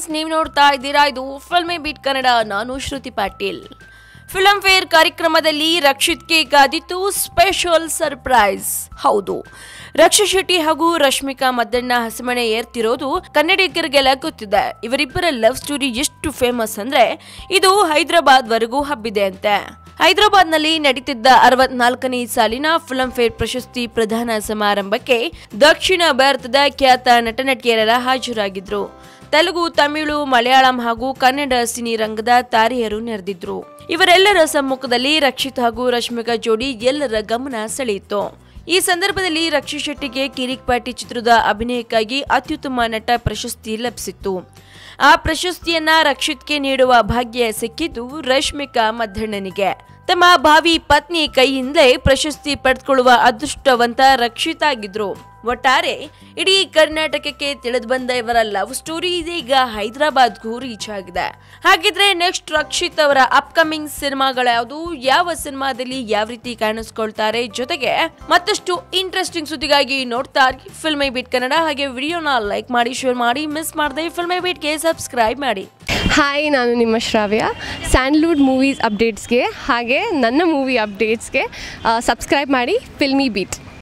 Friends ನೀವು ನೋಡ್ತಾ ಇದ್ದೀರಾ? ಇದು ಫಿಲ್ಮಿ ಬೀಟ್ ಕನ್ನಡ. ನಾನು ಶ್ರುತಿ ಪಾಟೀಲ್. ಫಿಲಂ ಫೇರ್ ಕಾರ್ಯಕ್ರಮದಲ್ಲಿ ರಕ್ಷಿತ್ಗೆ ಕಾದಿತ್ತು ಸ್ಪೆಷಲ್ ಸರ್ಪ್ರೈಸ್ ಹೌದು. ರಕ್ಷಿತ್ ಶೆಟ್ಟಿ ಹಾಗೂ ರಶ್ಮಿಕಾ ಮದ್ದಣ್ಣ ಹಸಮಣೆ ಏರ್ತಿರೋದು ಕನ್ನಡಿಗರಿಗೆಲ್ಲ ಗೊತ್ತಿದೆ. ಇವರಿಬ್ಬರ ಲವ್ ಸ್ಟೋರಿ ಎಷ್ಟು ಫೇಮಸ್ ಅಂದ್ರೆ ಇದು ಹೈದರಾಬಾದ್ ವರೆಗೂ ಹಬ್ಬಿದೆ ಅಂತೆ. ಹೈದರಾಬಾದ್ನಲ್ಲಿ ನಡೀತಿದ್ದ ಅರವತ್ನಾಲ್ಕನೇ ಸಾಲಿನ ಫಿಲಂ ಫೇರ್ ಪ್ರಶಸ್ತಿ ಪ್ರದಾನ ಸಮಾರಂಭಕ್ಕೆ ದಕ್ಷಿಣ ಭಾರತದ ಖ್ಯಾತ ನಟನಟಿಯರ ಹಾಜರಾಗಿದ್ರು. ತೆಲುಗು, ತಮಿಳು, ಮಲಯಾಳಂ ಹಾಗೂ ಕನ್ನಡ ಸಿನಿರಂಗದ ತಾರೆಯರು ನೆರೆದಿದ್ರು. ಇವರೆಲ್ಲರ ಸಮ್ಮುಖದಲ್ಲಿ ರಕ್ಷಿತ್ ಹಾಗೂ ರಶ್ಮಿಕಾ ಜೋಡಿ ಎಲ್ಲರ ಗಮನ ಸೆಳೆಯಿತು. ಈ ಸಂದರ್ಭದಲ್ಲಿ ರಕ್ಷಿತ್ ಶೆಟ್ಟಿಗೆ ಕಿರಿಕ್ ಪಾಟಿ ಚಿತ್ರದ ಅಭಿನಯಕ್ಕಾಗಿ ಅತ್ಯುತ್ತಮ ನಟ ಪ್ರಶಸ್ತಿ ಲಭಿಸಿತ್ತು. ಆ ಪ್ರಶಸ್ತಿಯನ್ನ ರಕ್ಷಿತ್ಗೆ ನೀಡುವ ಭಾಗ್ಯ ಸಿಕ್ಕಿದ್ದು ರಶ್ಮಿಕಾ ಮದ್ದಣ್ಣನಿಗೆ. ತಮ್ಮ ಭಾವಿ ಪತ್ನಿ ಕೈಯಿಂದಲೇ ಪ್ರಶಸ್ತಿ ಪಡೆದುಕೊಳ್ಳುವ ಅದೃಷ್ಟವಂತ ರಕ್ಷಿತಾಗಿದ್ರು. ಒಟ್ಟಾರೆ, ಇಡೀ ಕರ್ನಾಟಕಕ್ಕೆ ತಿಳಿದು ಬಂದ ಇವರ ಲವ್ ಸ್ಟೋರಿ ಇದೀಗ ಹೈದರಾಬಾದ್ಗೂ ರೀಚ್ ಆಗಿದೆ. ಹಾಗಿದ್ರೆ ನೆಕ್ಸ್ಟ್ ರಕ್ಷಿತ್ ಅವರ ಅಪ್ಕಮಿಂಗ್ ಸಿನಿಮಾಗಳ ಯಾವುದು, ಯಾವ ಸಿನಿಮಾದಲ್ಲಿ ಯಾವ ರೀತಿ ಕಾಣಿಸ್ಕೊಳ್ತಾರೆ ಜೊತೆಗೆ ಮತ್ತಷ್ಟು ಇಂಟ್ರೆಸ್ಟಿಂಗ್ ಸುದ್ದಿಗಾಗಿ ನೋಡ್ತಾ ಫಿಲ್ಮೈ ಬೀಟ್ ಕನ್ನಡ. ಹಾಗೆ ವಿಡಿಯೋನ ಲೈಕ್ ಮಾಡಿ, ಶೇರ್ ಮಾಡಿ, ಮಿಸ್ ಮಾಡದೆ ಫಿಲ್ಮೈ ಬೀಟ್ಗೆ ಸಬ್ಸ್ಕ್ರೈಬ್ ಮಾಡಿ. ಹಾಯ್ ನಾನು ನಿಮ್ಮ ಶ್ರಾವ್ಯ. ಸ್ಯಾಂಡ್ಲ್ವುಡ್ ಮೂವೀಸ್ ಅಪ್ಡೇಟ್ಸ್ಗೆ ಹಾಗೆ ನನ್ನ ಮೂವಿ ಅಪ್ಡೇಟ್ಸ್ಗೆ ಸಬ್ಸ್ಕ್ರೈಬ್ ಮಾಡಿ ಫಿಲ್ಮಿ ಬೀಟ್